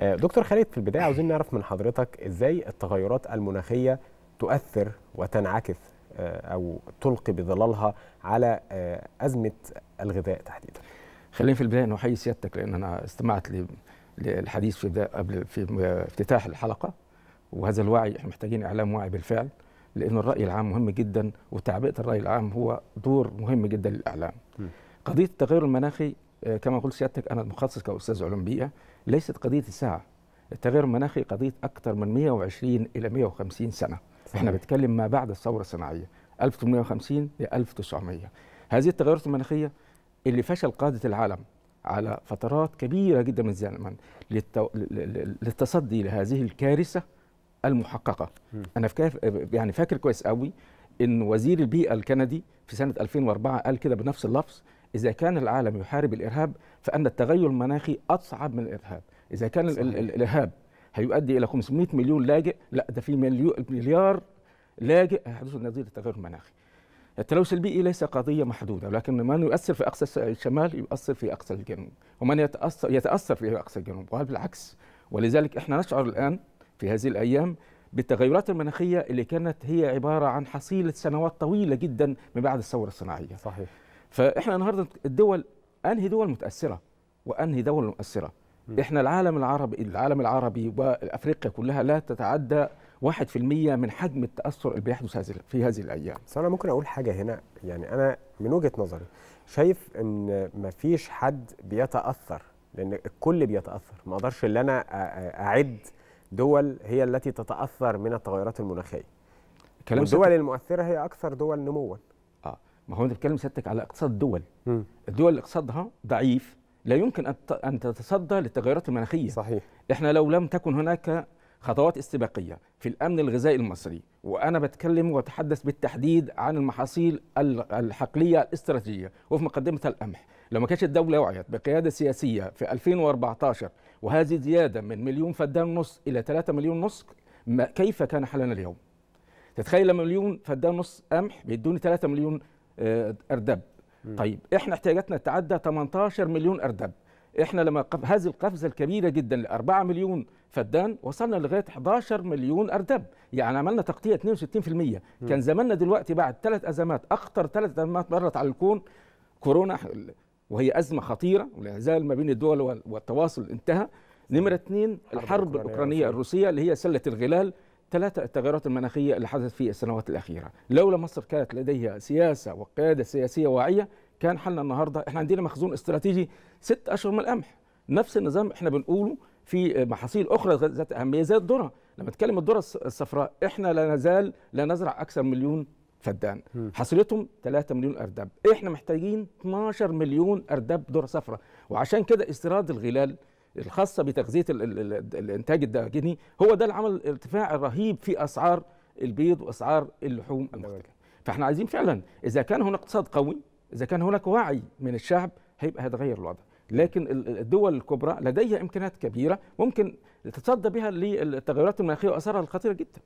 دكتور خالد في البداية عاوزين نعرف من حضرتك إزاي التغيرات المناخية تؤثر وتنعكس أو تلقي بظلالها على أزمة الغذاء تحديدا. خليني في البداية نحيي سيادتك لأن أنا استمعت للحديث في قبل في افتتاح الحلقة وهذا الوعي إحنا محتاجين إعلام واعي بالفعل لأن الرأي العام مهم جدا وتعبئة الرأي العام هو دور مهم جدا للإعلام. م. قضية التغير المناخي كما قلت سيادتك أنا متخصص كأستاذ علوم بيئة ليست قضية الساعة. التغير المناخي قضية أكثر من 120 إلى 150 سنة. صحيح. إحنا بنتكلم ما بعد الثورة الصناعية 1850 ل 1900. هذه التغيرات المناخية اللي فشل قادة العالم على فترات كبيرة جدا من الزمن للتو... للتصدي لهذه الكارثة المحققة م. أنا فاكر يعني فاكر كويس قوي إن وزير البيئة الكندي في سنة 2004 قال كده بنفس اللفظ إذا كان العالم يحارب الإرهاب فأن التغير المناخي أصعب من الإرهاب إذا كان ال ال الإرهاب هيؤدي إلى 500 مليون لاجئ لا ده في مليار لاجئ هيحدث نظير التغير المناخي التلوث البيئي ليس قضية محدودة ولكن من يؤثر في أقصى الشمال يؤثر في أقصى الجنوب ومن يتأثر, يتأثر في أقصى الجنوب وهذا بالعكس ولذلك إحنا نشعر الآن في هذه الأيام بالتغيرات المناخية اللي كانت هي عبارة عن حصيلة سنوات طويلة جدا من بعد الثورة الصناعية. صحيح. فإحنا النهارده الدول أنهي دول متأثرة وأنهي دول مؤثره؟ إحنا العالم العربي العالم العربي وأفريقيا كلها لا تتعدى 1% من حجم التأثر اللي بيحدث هذه في هذه الأيام. بس أنا ممكن أقول حاجة هنا. يعني أنا من وجهة نظري شايف إن ما فيش حد بيتأثر لأن الكل بيتأثر. ما أقدرش إن أنا أعد دول هي التي تتأثر من التغيرات المناخية. والدول المؤثرة هي أكثر دول نموا. ما هو أنت بتتكلم سيادتك على اقتصاد الدول م. الدول اقتصادها ضعيف لا يمكن أن تتصدى للتغيرات المناخية صحيح إحنا لو لم تكن هناك خطوات استباقية في الأمن الغذائي المصري وأنا بتكلم وأتحدث بالتحديد عن المحاصيل الحقلية الاستراتيجية وفي مقدمتها القمح لو ما كانتش الدولة وعيت بقيادة سياسية في 2014 وهذه زيادة من مليون فدان ونص إلى 3 مليون ونص كيف كان حالنا اليوم؟ تتخيل مليون فدان ونص قمح بيدوني 3 مليون أردب. طيب إحنا احتياجاتنا تعدى 18 مليون أردب. إحنا لما هذه القفزة الكبيرة جدا ل 4 مليون فدان وصلنا لغاية 11 مليون أردب. يعني عملنا تغطية 62% كان زماننا دلوقتي بعد ثلاث أزمات أخطر ثلاث أزمات مرت على الكون. كورونا وهي أزمة خطيرة والانعزال ما بين الدول والتواصل انتهى. نمرة اثنين الحرب الأوكرانية الروسية اللي هي سلة الغلال. ثلاثة التغيرات المناخية اللي حدثت في السنوات الأخيرة. لولا مصر كانت لديها سياسة وقيادة سياسية واعية كان حلنا النهاردة إحنا عندنا مخزون استراتيجي ست أشهر من القمح. نفس النظام إحنا بنقوله في محاصيل أخرى ذات أهمية زي الذرة. لما نتكلم الذرة الصفراء إحنا لا نزال لا نزرع أكثر مليون فدان. حصيلتهم 3 مليون أردب. إحنا محتاجين 12 مليون أردب ذرة صفراء. وعشان كده استيراد الغلال الخاصة بتغذية ال ال ال الإنتاج الداجني هو ده اللي عمل الارتفاع الرهيب في أسعار البيض وأسعار اللحوم المختلفة. فإحنا عايزين فعلا إذا كان هناك اقتصاد قوي إذا كان هناك وعي من الشعب هيبقى هيتغير الوضع. لكن الدول الكبرى لديها إمكانيات كبيرة ممكن تتصدى بها للتغيرات المناخية وأثارها الخطيرة جدا.